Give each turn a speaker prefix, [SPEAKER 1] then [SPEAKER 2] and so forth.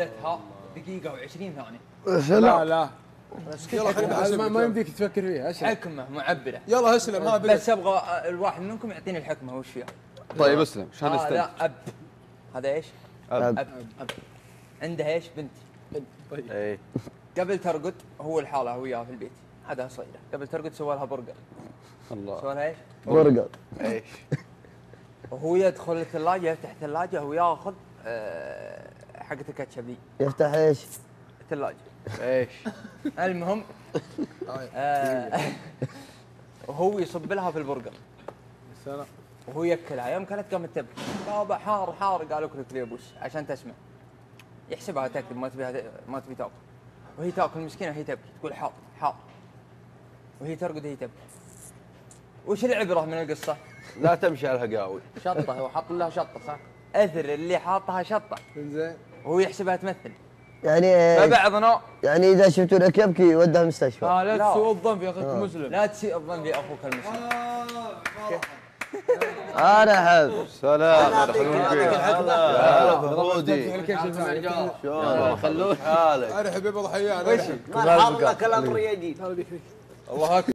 [SPEAKER 1] مدتها دقيقة و20 ثانية.
[SPEAKER 2] لا لا.
[SPEAKER 3] يلا خلينا
[SPEAKER 2] هذا ما, ما يمديك تفكر فيها اشرح
[SPEAKER 1] حكمة معبرة.
[SPEAKER 3] يلا اسلم بدأ.
[SPEAKER 1] بس أبغى الواحد منكم يعطيني الحكمة وش فيها؟
[SPEAKER 4] طيب أسلم. عشان
[SPEAKER 1] هذا
[SPEAKER 4] استنى
[SPEAKER 1] أب. هذا إيش؟
[SPEAKER 4] أب.
[SPEAKER 1] أب. أب. عنده إيش؟ بنت.
[SPEAKER 4] اي
[SPEAKER 1] قبل ترقد هو الحالة هو وياها في البيت. عادها صغيرة. قبل ترقد سوى لها برجر
[SPEAKER 4] الله.
[SPEAKER 1] سوى لها إيش؟
[SPEAKER 2] برجر
[SPEAKER 4] إيش؟
[SPEAKER 1] وهو يدخل الثلاجة يفتح الثلاجة وياخذ آه، حقة الكاتشب ذي
[SPEAKER 2] يفتح إيش؟
[SPEAKER 1] الثلاجة.
[SPEAKER 4] إيش؟
[SPEAKER 1] المهم آه، وهو يصب لها في البرجر
[SPEAKER 2] سلام.
[SPEAKER 1] وهو ياكلها. يوم كانت قامت تبكي. بابا حار حار قالوا اكل كل ابوش عشان تسمع. يحسبها تكذب ما تبيها ما تبي تاكل. وهي تاكل مسكينة وهي تبكي. تقول حار حار. وهي ترقد وهي تبكي. وش العبرة من القصة؟
[SPEAKER 4] لا تمشي على الهقاوي
[SPEAKER 5] شطة هو حط لها شطة صح؟
[SPEAKER 1] اثر اللي حاطها شطه
[SPEAKER 2] زين
[SPEAKER 1] وهو يحسبها تمثل
[SPEAKER 6] يعني
[SPEAKER 1] فبعضنا
[SPEAKER 6] يعني اذا شفتوا لك يبكي ودها المستشفى
[SPEAKER 2] آه لا
[SPEAKER 1] لا.
[SPEAKER 2] تسوء الظن في اخيك مسلم
[SPEAKER 1] لا تسيء الظن باخوك المسلم
[SPEAKER 6] ارحب
[SPEAKER 4] سلام هذا حلو البيت هلا
[SPEAKER 2] الثاني
[SPEAKER 4] شلون خلوك حالك
[SPEAKER 3] ارحب يا ضحيان
[SPEAKER 1] وش
[SPEAKER 3] ارحب
[SPEAKER 5] ما حاط لك الامر يجي
[SPEAKER 2] الله اكبر